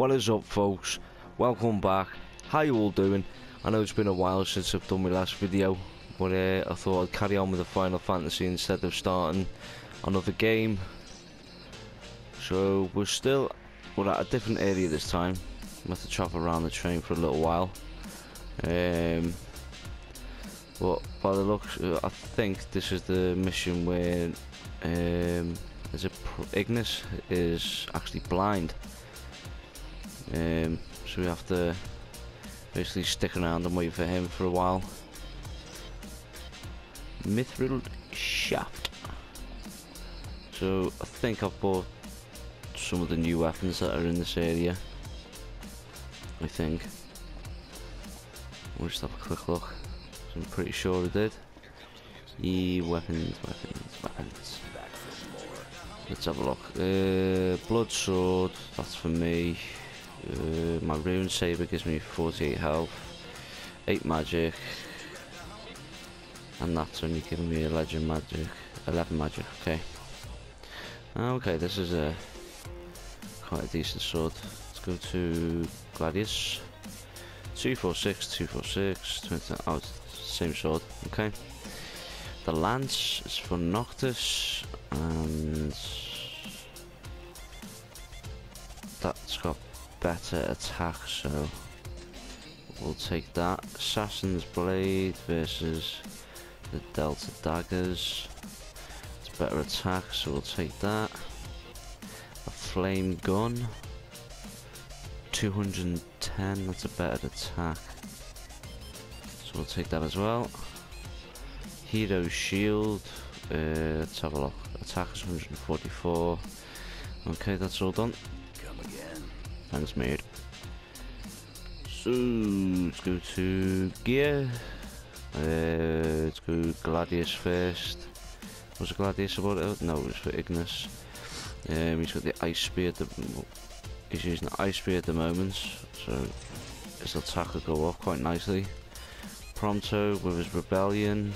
What is up folks? Welcome back. How you all doing? I know it's been a while since I've done my last video, but uh, I thought I'd carry on with the Final Fantasy instead of starting another game. So we're still we're at a different area this time. I'm have to chop around the train for a little while. Um, but by the looks, uh, I think this is the mission where um, Ignis is actually blind. Um, so we have to basically stick around and wait for him for a while. Mithril Shaft. So I think I've bought some of the new weapons that are in this area. I think. We'll just have a quick look. I'm pretty sure I did. E weapons, weapons, weapons. Let's have a look. Uh, blood sword, that's for me. Uh, my rune saber gives me 48 health, 8 magic, and that's only giving me a legend magic, 11 magic. Okay. Okay, this is a quite a decent sword. Let's go to Gladius. 246, 246, 20, oh, same sword. Okay. The lance is for Noctis, and that's got better attack, so we'll take that. Assassin's Blade versus the Delta Daggers. It's better attack, so we'll take that. A Flame Gun. 210, that's a better attack. So we'll take that as well. Hero Shield. Uh, let's have a look. Attack is 144. Okay, that's all done. Thanks, mate. So, let's go to gear. Uh, let's go Gladius first. Was Gladius about it? No, it was for Ignis. Um, he's got the Ice Spear. At the, he's using the Ice Spear at the moment, so his attack will go off quite nicely. Prompto with his Rebellion.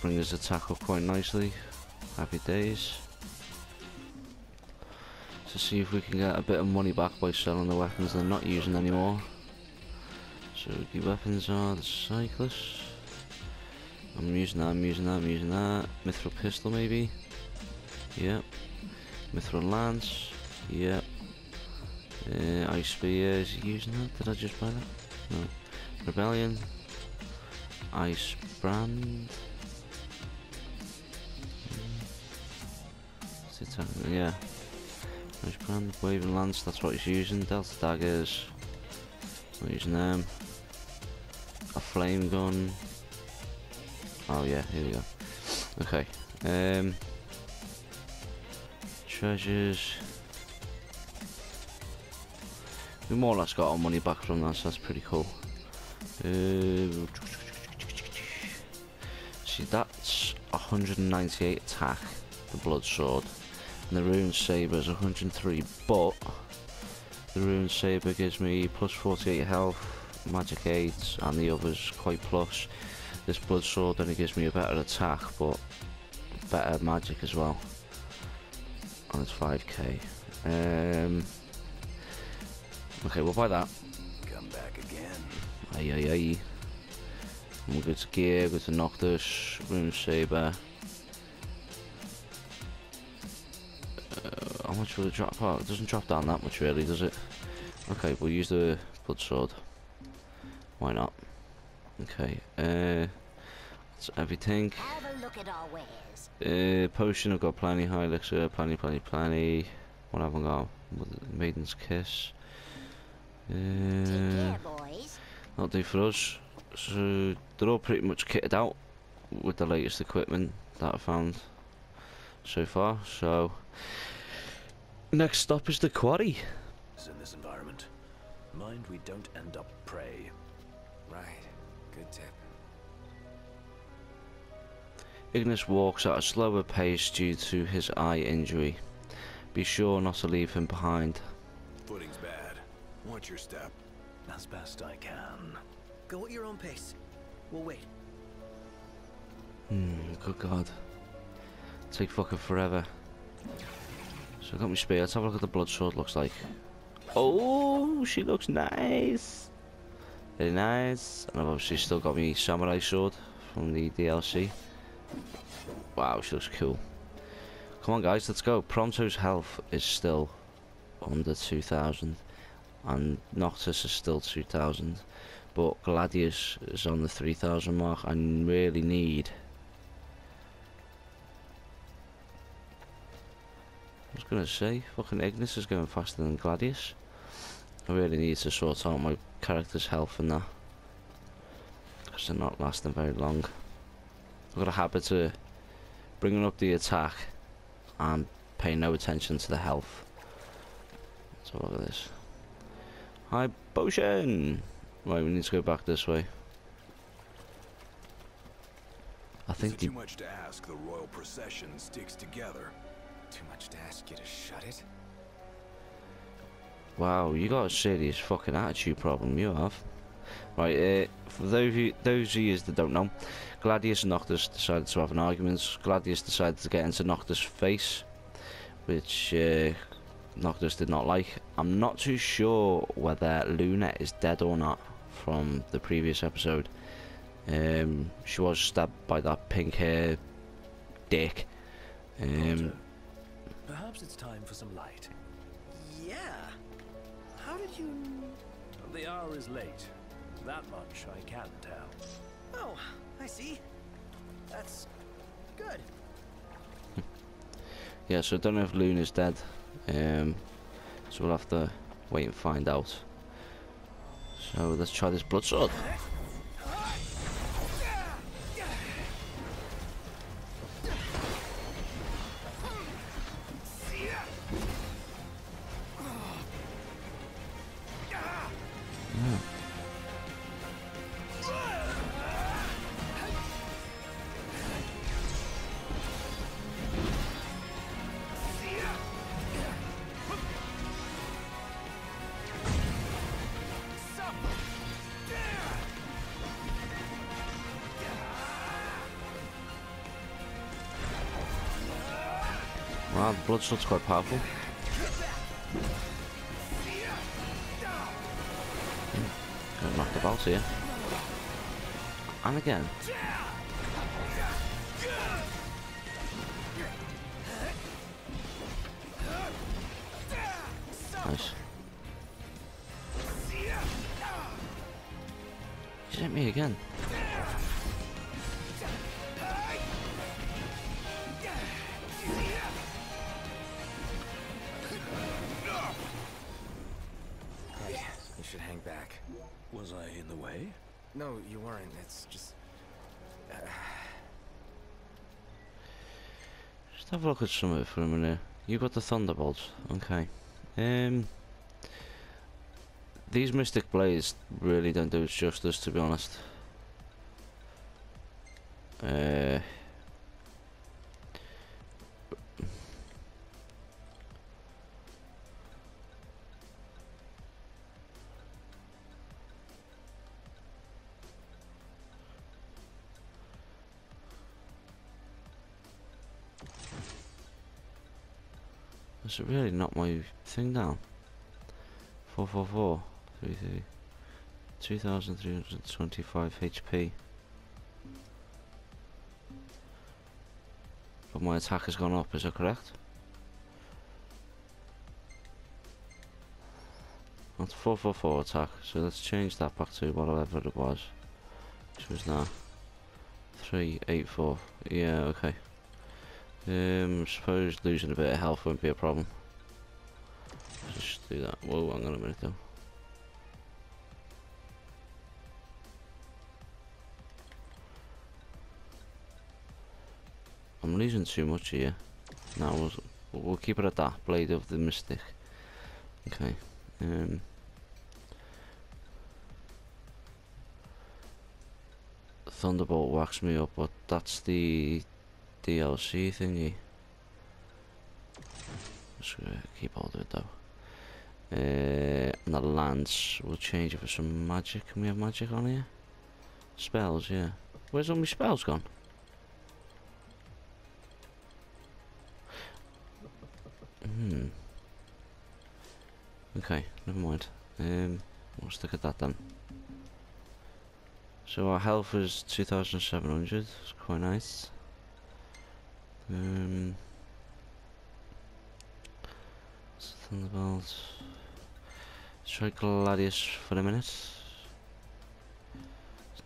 Bring his attack up quite nicely. Happy days to see if we can get a bit of money back by selling the weapons they're not using anymore. So the weapons are the cyclist. I'm using that, I'm using that, I'm using that. Mithril pistol maybe. Yep. Mithril lance. Yep. Uh, ice spear, is he using that? Did I just buy that? No. Rebellion. Ice brand. Hmm. Yeah. Brand, waving lance, that's what he's using. Delta daggers, not using them. A flame gun. Oh yeah, here we go. Okay. Um, treasures. We more or less got our money back from that, so that's pretty cool. Uh, see, that's 198 attack, the blood sword. And the rune saber is 103, but the rune saber gives me plus 48 health, magic 8, and the others quite plus. This blood sword only gives me a better attack, but better magic as well. And it's 5k. Um, okay, we'll buy that. Come back again. Aye, aye, aye. We'll go to gear, go to Noctis, rune saber. Much will it drop? Oh, it doesn't drop down that much really, does it? Okay, we'll use the blood sword. Why not? Okay, uh, that's everything. Uh, potion, I've got plenty. High elixir, plenty, plenty, plenty. What have I got? Maiden's kiss. Uh, that'll do for us. So they're all pretty much kitted out with the latest equipment that I found so far. So Next stop is the quarry. In this environment, mind we don't end up prey. Right. Good tip. Ignis walks at a slower pace due to his eye injury. Be sure not to leave him behind. Footing's bad. Watch your step. As best I can. Go at your own pace. We'll wait. Hmm, good god. Take fucking forever. So I got my spear. Let's have a look at the blood sword looks like. Oh, she looks nice. Very nice. And I've obviously still got me samurai sword from the DLC. Wow, she looks cool. Come on guys, let's go. Prompto's health is still under 2000 and Noctis is still 2000 but Gladius is on the 3000 mark. I really need I was gonna say, fucking Ignis is going faster than Gladius. I really need to sort out my character's health and that. Because they're not lasting very long. I've got a habit of bringing up the attack and paying no attention to the health. So look at this. Hi, potion! Right, we need to go back this way. I think too much to ask the royal procession sticks together? Too much to ask you to shut it? Wow, you got a serious fucking attitude problem, you have. Right, uh, for those of, you, those of you that don't know, Gladius and Noctis decided to have an argument. Gladius decided to get into Noctis' face, which uh, Noctis did not like. I'm not too sure whether Luna is dead or not from the previous episode. Um, she was stabbed by that pink hair dick. Um, Prompto, perhaps it's time for some light. Yeah. How did you... The hour is late. That much I can tell. Oh, I see. That's... good. Yeah, so I don't know if Luna's dead. Um, so we'll have to wait and find out. So let's try this blood sword. Wow, the blood quite powerful. Got knocked about here. And again. Have a look at some of it for a minute. You got the Thunderbolts, okay. Um, these Mystic Blades really don't do it justice, to be honest. Uh, Really knock my thing down? 444 33 2325 HP. But my attack has gone up, is that correct? That's 444 attack, so let's change that back to whatever it was. Which was now 384. Yeah, okay. Um, suppose losing a bit of health won't be a problem. Just do that. Whoa, hang on a minute though. I'm losing too much here. Now we'll, we'll keep it at that. Blade of the Mystic. Okay. Um. Thunderbolt whacks me up, but that's the DLC thingy. Just gonna keep hold of it though. Uh, and the lance, we'll change it for some magic. Can we have magic on here? Spells, yeah. Where's all my spells gone? Hmm. Okay, never mind. Um, we'll stick at that then. So our health is 2,700. It's quite nice. Um, Thunderbolt. Let's try Gladius for a minute. It's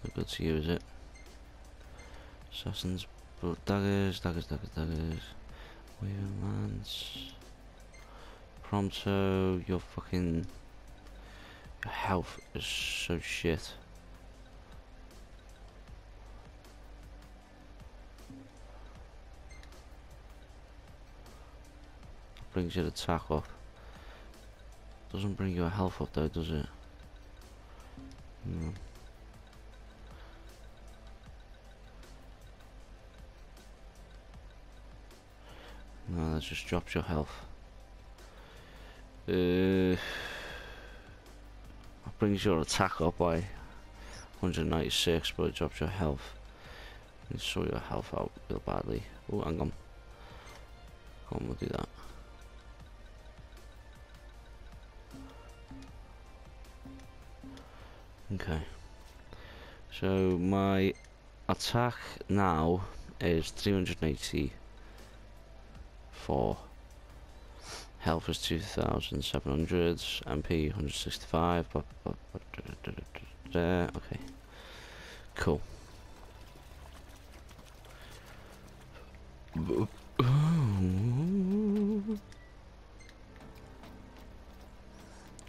not good to use it. Assassins, but daggers, daggers, daggers, daggers. Waving lance. Prompto, your fucking your health is so shit. Brings your attack up. Doesn't bring your health up though, does it? No. No, that just drops your health. Uh, brings your attack up by 196, but it drops your health. You show your health out real badly. Oh, hang on. Come on, we'll do that. Okay. So my attack now is 384. Health is 2700, MP 165. But, but, but, okay. Cool.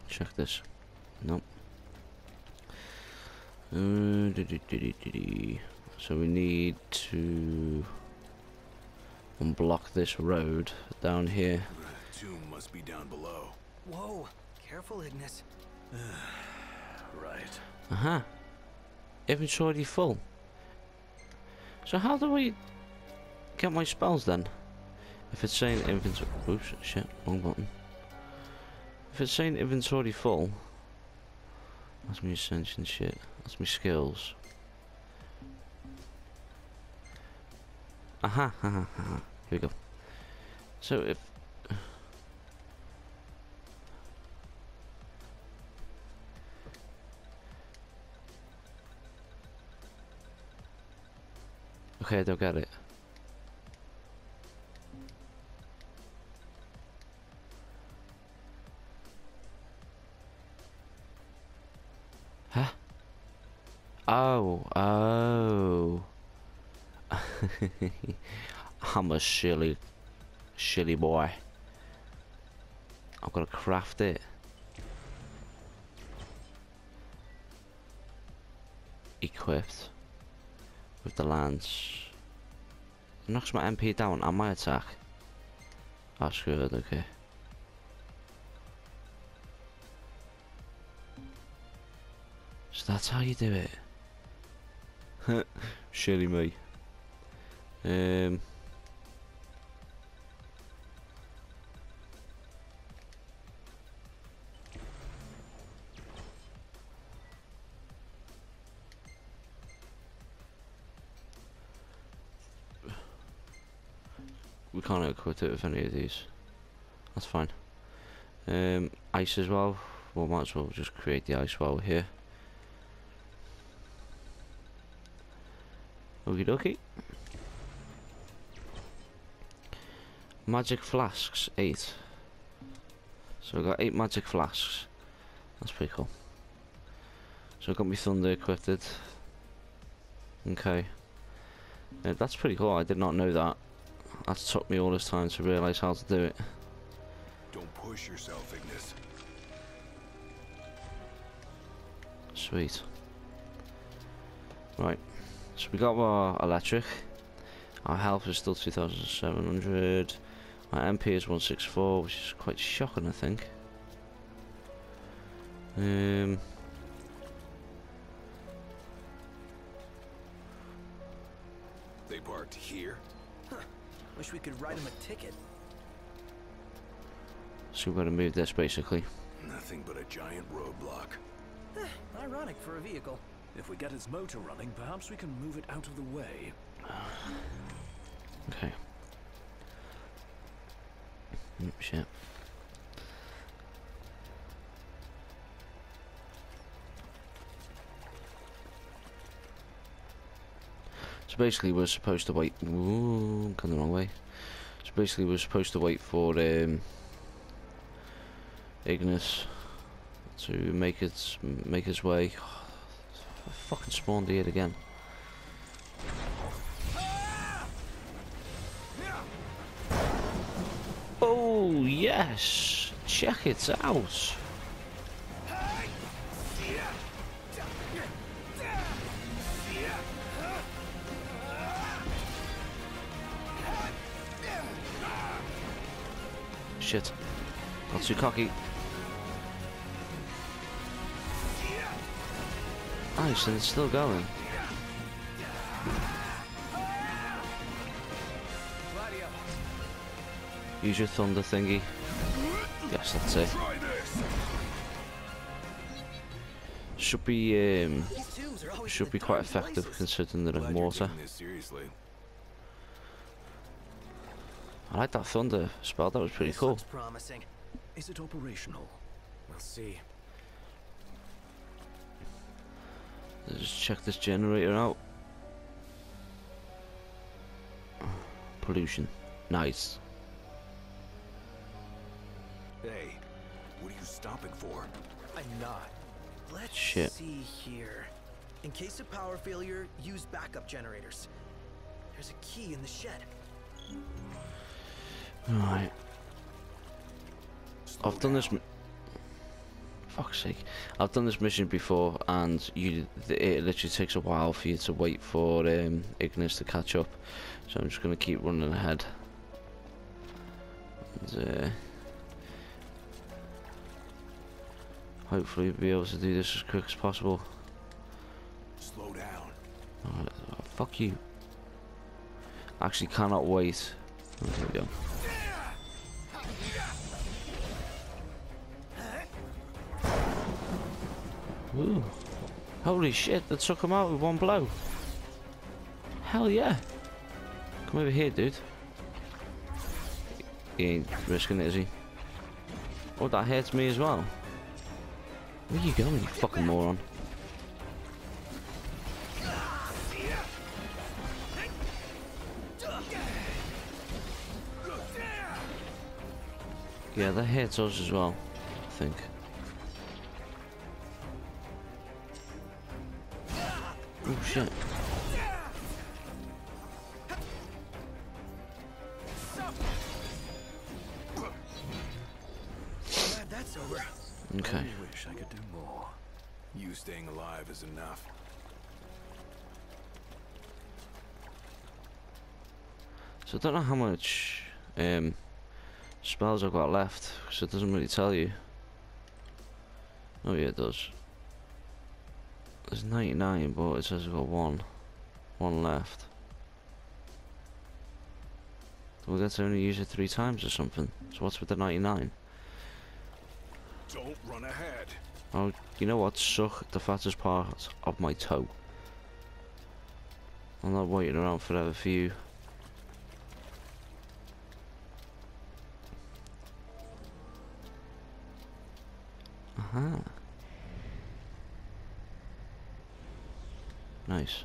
Check this. Nope. Uh, so we need to unblock this road down here. Tomb must be down below. Whoa. Careful, Ignis. Right. Uh huh. Inventory full. So how do we get my spells then? If it's saying inventory, oops, shit, wrong button. If it's saying inventory full, that's me ascension shit. That's my skills. Aha, aha, aha. Here we go. So if Okay, I don't get it. A shilly, silly boy. I've got to craft it. Equipped with the lance. Knocks my MP down and my attack. That's good, okay. So that's how you do it. Surely me. Um. Can't it with any of these. That's fine. Um, ice as well. We might as well just create the ice while we're here. Okie dokie. Magic flasks, eight. So we got eight magic flasks. That's pretty cool. So I've got my thunder equipped. Okay. Uh, that's pretty cool. I did not know that. That took me all this time to realise how to do it. Don't push yourself, Ignis. Sweet. Right. So we got our electric. Our health is still 2,700. Our MP is 164, which is quite shocking, I think. Um, They parked here. Wish we could write him a ticket. so we're going to move this basically. Nothing but a giant roadblock. Ironic for a vehicle. If we get its motor running, perhaps we can move it out of the way. Okay. Mm, shit. So basically, we're supposed to wait. Ooh, gone the wrong way. So basically, we're supposed to wait for um, Ignis to make its make his way. I fucking spawned here again. Oh yes, check it out. Shit. Not too cocky. Nice, and it's still going. Use your thunder thingy. Yes, that's it. Should be um, should be quite effective considering they're in water. Taking this seriously. I like that thunder spell. That was pretty This cool. promising. Is it operational? We'll see. Let's just check this generator out. Pollution. Nice. Hey, what are you stopping for? I'm not. Let's Shit. see here. In case of power failure, use backup generators. There's a key in the shed. Right. I've done this. Fuck's sake. I've done this mission before, and you it literally takes a while for you to wait for um, Ignis to catch up. So I'm just gonna keep running ahead. And, uh, hopefully, be able to do this as quick as possible. Slow down. Alright, oh, fuck you. Actually, cannot wait. There we go. Ooh. Holy shit, that took him out with one blow. Hell yeah. Come over here, dude. He ain't risking it, is he? Oh, that hurts me as well. Where are you going, you fucking moron? Yeah, that hits us as well, I think. Oh shit. Glad that's over. Okay. I wish I could do more. You staying alive is enough. So I don't know how much um, spells I've got left, because it doesn't really tell you. Oh yeah, it does. There's 99, but it says I've got one. One left. We'll get to only use it three times or something. So what's with the 99? Don't run ahead. Oh, you know what? Suck the fattest part of my toe. I'm not waiting around forever for you. Aha. Nice.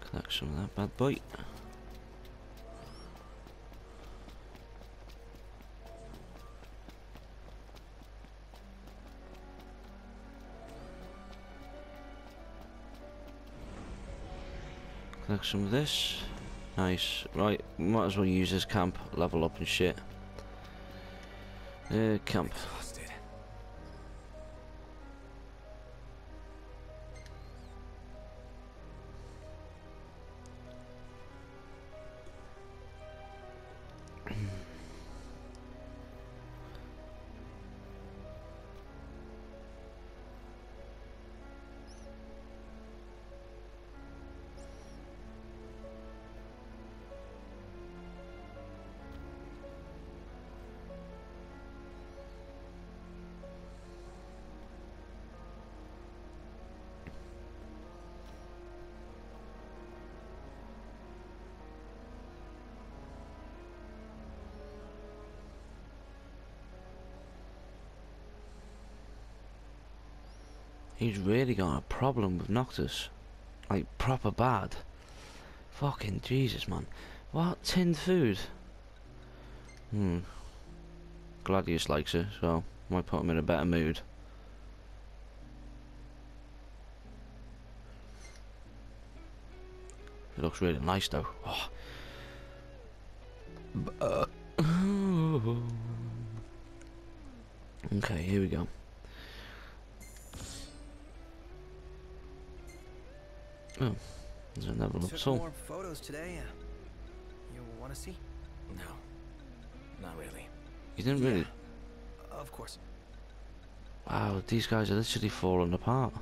Collect some of that bad boy. Collect some of this. Nice. Right, might as well use this camp, level up and shit. Uh, camp. He's really got a problem with Noctis. Like, proper bad. Fucking Jesus, man. What? Tinned food? Hmm. Gladius likes it, so might put him in a better mood. It looks really nice though. Oh. Uh, okay, here we go. Uh, you want to see? No. Not really. You didn't really. Of course. Wow, these guys are literally falling apart.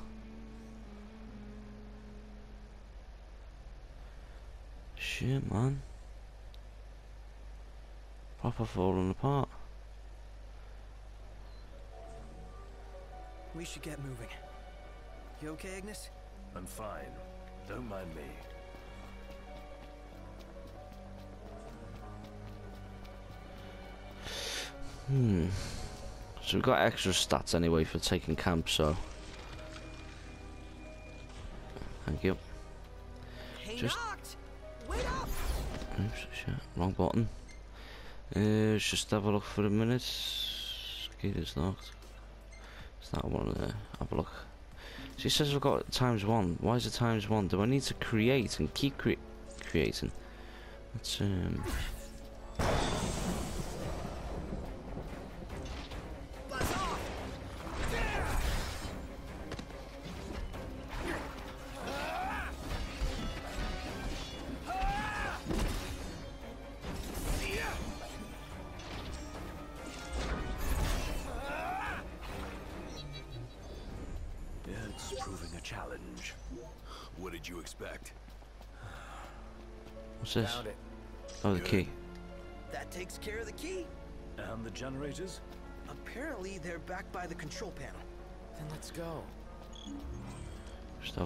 Shit, man. Proper falling apart. We should get moving. You okay, Ignis? I'm fine. Don't mind me. Hmm. So we've got extra stats anyway for taking camp, so. Thank you. Hey, Just- Wait up! Oops, shit, wrong button. Uh, let's just have a look for a minute. Gate is locked. It's that one there. Have a look. She says we've got times one. Why is it times one? Do I need to create and keep cre creating? Let's um.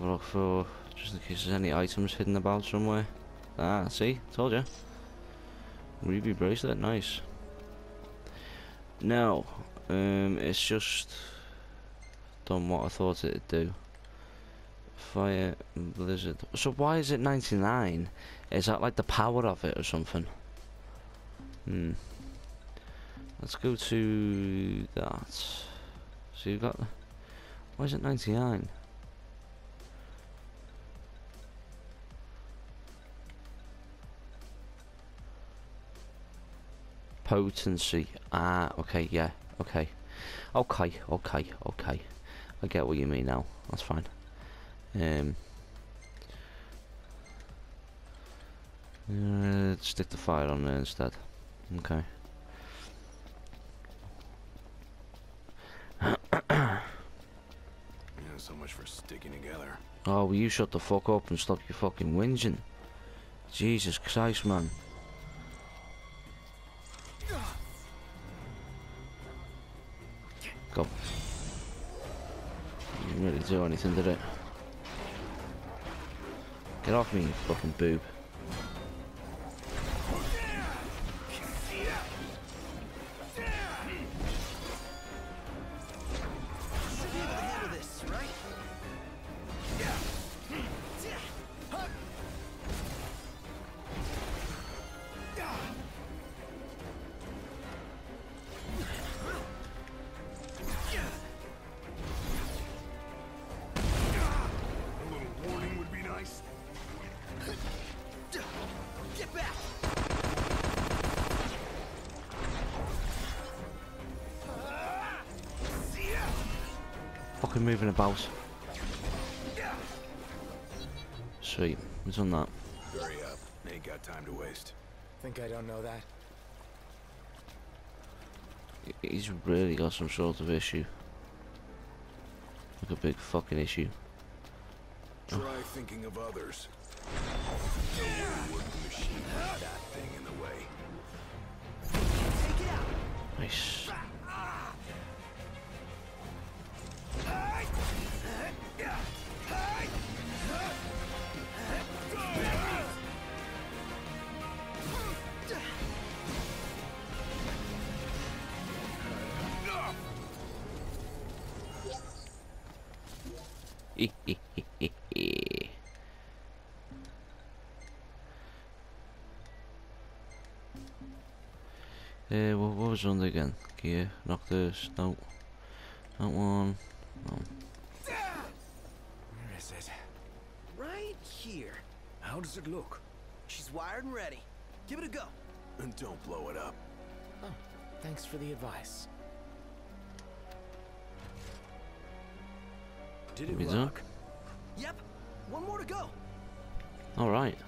Have a look for just in case there's any items hidden about somewhere. Ah, see, told you. Ruby bracelet, nice. No, um, it's just done what I thought it'd do. Fire blizzard. So why is it 99? Is that like the power of it or something? Hmm. Let's go to that. So you've got. Why is it 99? Potency. Ah, okay, yeah, okay. Okay, okay, okay. I get what you mean now. That's fine. Um. Uh, stick the fire on there instead. Okay. Yeah, so much for sticking together. Oh, will you shut the fuck up and stop your fucking whinging? Jesus Christ, man. Do anything, did it? Get off me, you fucking boob. Fucking moving about. Sweet, we've done that. Hurry up. Ain't got time to waste. Think I don't know that? He's really got some sort of issue. Like a big fucking issue. Try thinking of others. No way machine that thing in the way. Take it out! Nice. Uh, what, what was under again? Gear, Noctis, no. That one. No. Where is it? Right here. How does it look? She's wired and ready. Give it a go. And don't blow it up. Oh, thanks for the advice. Did it We done? work? Yep. One more to go. Alright.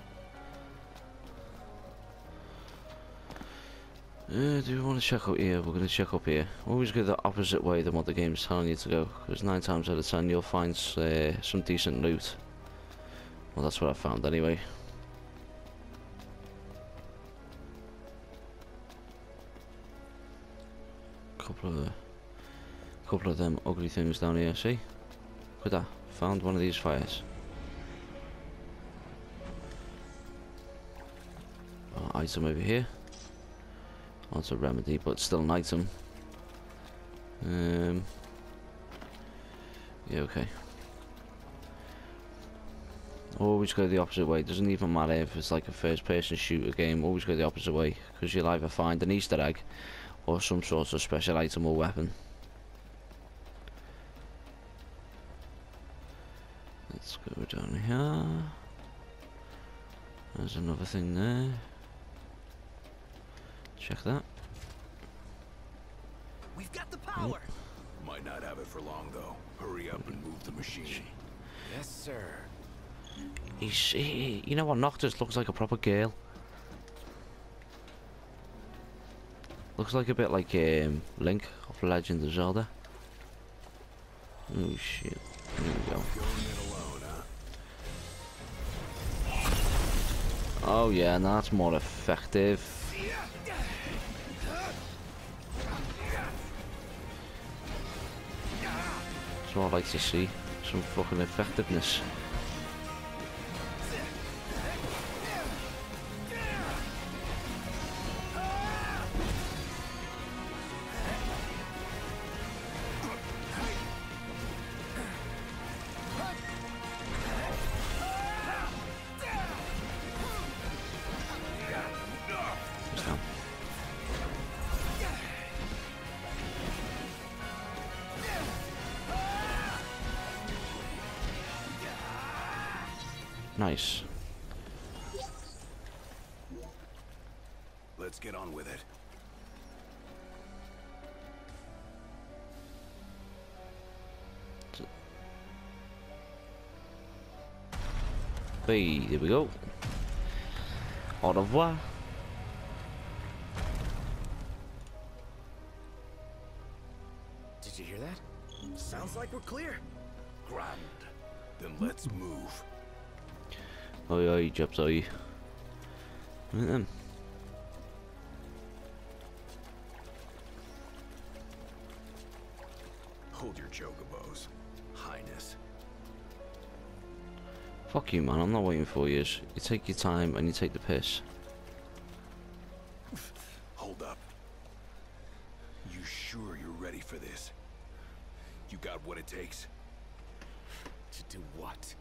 Uh, do we want to check up here? We're going to check up here. Always go the opposite way than what the game's telling you to go. Because nine times out of ten you'll find uh, some decent loot. Well, that's what I found anyway. Couple of, couple of them ugly things down here. See? Look at that. Found one of these fires. Item over here. Also a remedy, but still an item. Um. Yeah, okay. Always go the opposite way. Doesn't even matter if it's like a first-person shooter game. Always go the opposite way, because you'll either find an Easter egg or some sort of special item or weapon. Let's go down here. There's another thing there. Check that. We've got the power. Might not have it for long, though. Hurry up and move the machine. Yes, sir. He's, he, you know what? Noctis looks like a proper girl. Looks like a bit like um, Link of Legend of Zelda. Oh shit! Here we go. Going it alone, huh? Oh yeah, now that's more effective. What I like to see. Some fucking effectiveness. Nice. Let's get on with it. Hey, there we go. Au revoir. Did you hear that? Sounds like we're clear. Grand. Then let's move. Oi, oi, jobs, oi. Look at them. Hold your chocobos, Highness. Fuck you, man. I'm not waiting for you. You take your time and you take the piss. Hold up. You sure you're ready for this? You got what it takes To do what?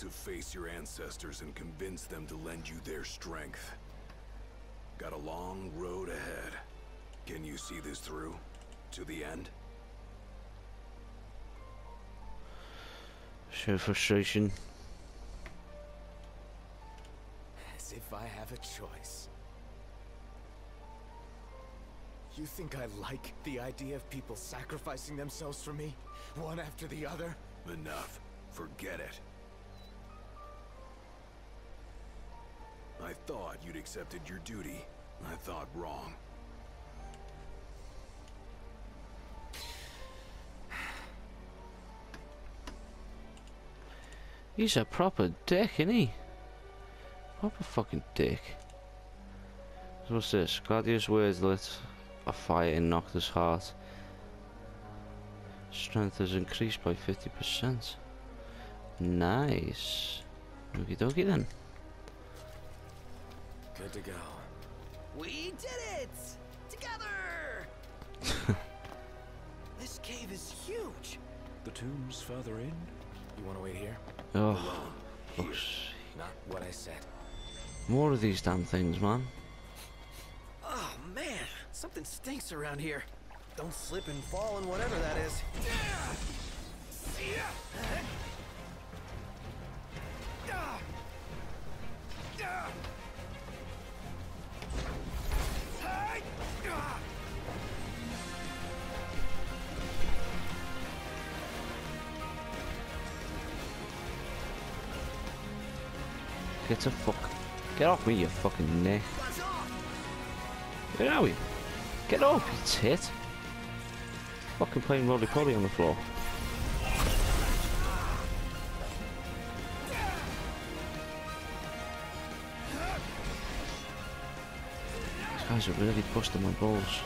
To face your ancestors and convince them to lend you their strength. Got a long road ahead. Can you see this through? To the end? Show frustration. As if I have a choice. You think I like the idea of people sacrificing themselves for me? One after the other? Enough. Forget it. I thought you'd accepted your duty. I thought wrong. He's a proper dick, isn't he? Proper fucking dick. What's this? Gladius words lit a fire in Noctis' heart. Strength is increased by 50%. Nice. Okie dokie then. Good to go. We did it! Together! this cave is huge. The tomb's further in? You want to wait here? Oh, looks oh, Not what I said. more of these damn things, man. Oh man, Something stinks around here. Don't slip and fall and whatever that is. Get fuck. Get off me, you fucking neck. Where are we? Get off, you tit. Fucking playing roly poly on the floor. These guys are really busting my balls.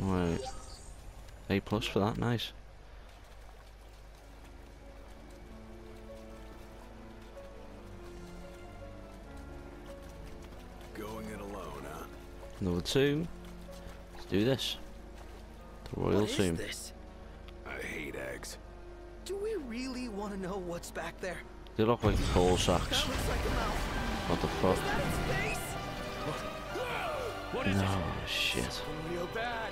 Right. A plus for that, nice. Going it alone, huh? Another tomb. Let's do this. The royal What tomb. this? I hate eggs. Do we really want to know what's back there? They look like ball That sacks. like. What the fuck? What is No it? shit. Real bad.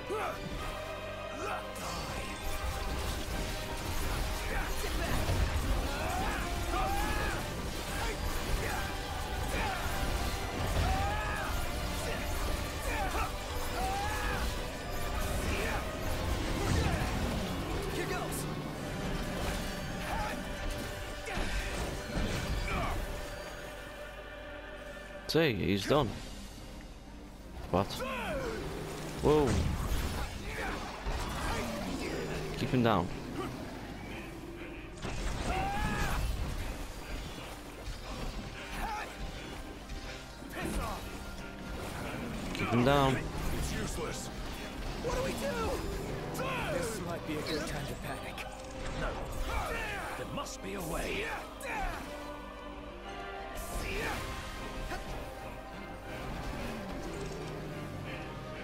See, he's done. Him down. Keep him down. It's useless. What do we do? This might be a good time to panic. There must be a way.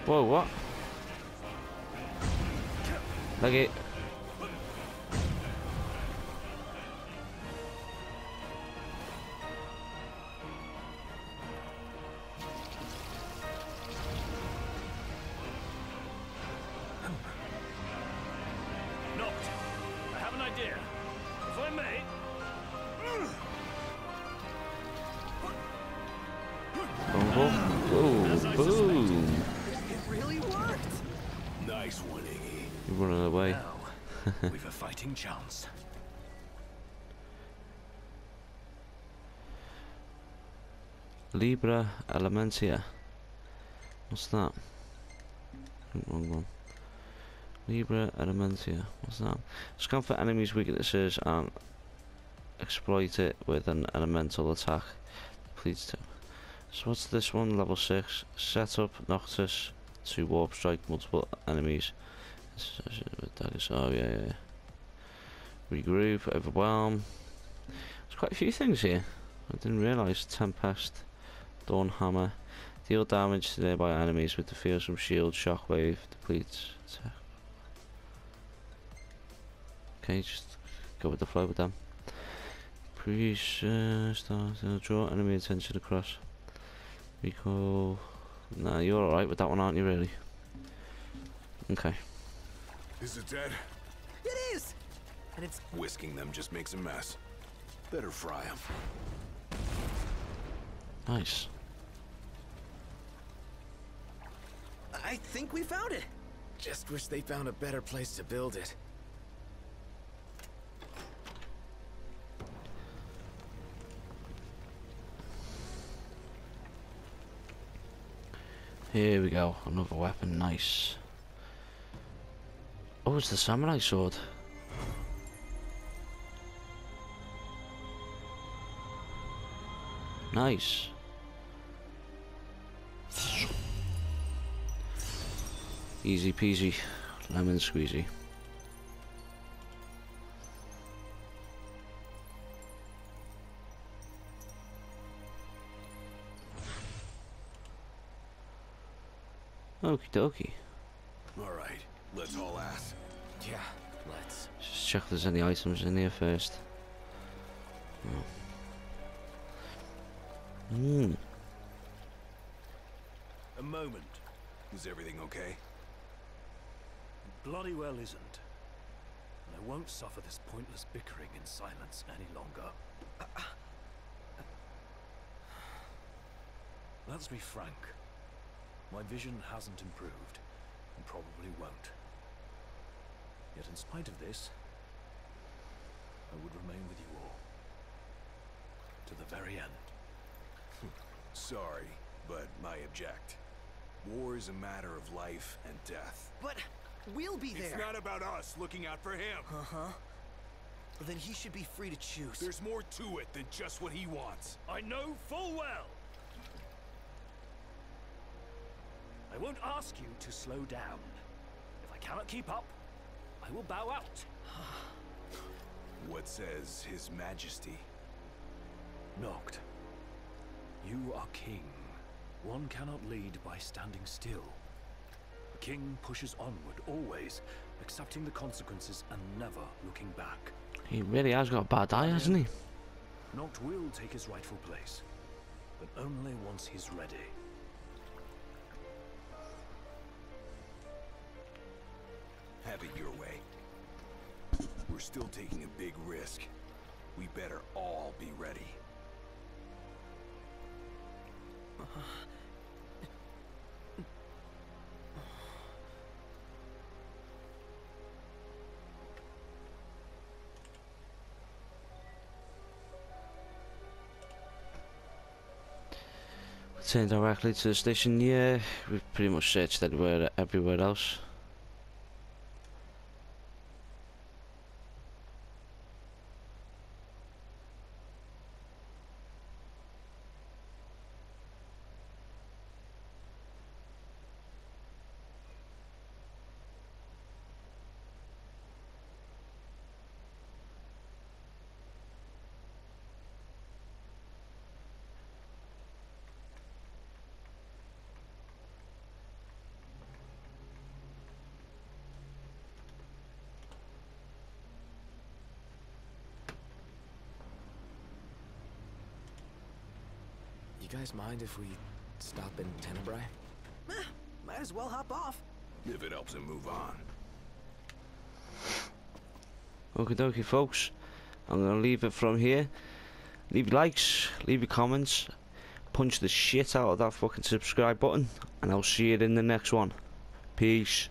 Whoa, what? Like it. Libra Elementia. What's that? Wrong one. Libra Elementia. What's that? Scan for enemies' weaknesses and exploit it with an elemental attack. Please do. So what's this one? Level 6. Set up Noctis to warp strike multiple enemies. Oh yeah, yeah. yeah. Regroup, overwhelm. There's quite a few things here. I didn't realise. Tempest. Dawn Hammer. Deal damage to nearby enemies with the fearsome shield. Shockwave. Depletes. attack. Okay, just go with the flow with them. Previous uh, start uh, draw enemy attention across. Recall. Nah, you're alright with that one, aren't you? Really? Okay. Is it dead? It is. And it's Whisking them just makes a mess. Better fry them. Nice. I think we found it. Just wish they found a better place to build it. Here we go. Another weapon. Nice. Oh, it's the samurai sword. Nice. Easy peasy. Lemon squeezy. Okie dokie. All right, let's haul ass. Yeah, let's. Just check if there's any items in here first. Oh. Hmm. A moment. Is everything okay? Bloody well isn't. And I won't suffer this pointless bickering in silence any longer. Let's be frank. My vision hasn't improved, and probably won't. Yet in spite of this, I would remain with you all. To the very end. Sorry, but I object. War is a matter of life and death. But we'll be there. It's not about us looking out for him. Uh-huh. Then he should be free to choose. There's more to it than just what he wants. I know full well. I won't ask you to slow down. If I cannot keep up, I will bow out. What says His Majesty? Noct, you are king. One cannot lead by standing still. A king pushes onward, always, accepting the consequences and never looking back. He really has got a bad eye, hasn't he? Noct will take his rightful place, but only once he's ready. Have it your way. We're still taking a big risk. We better all be ready. Turn directly to the station. Yeah, we've pretty much searched everywhere, everywhere else. Guys mind if we stop in Tenebrae? Might as well hop off. If it helps him move on. Okie dokie, folks. I'm gonna leave it from here. Leave your likes, leave your comments, punch the shit out of that fucking subscribe button, and I'll see you in the next one. Peace.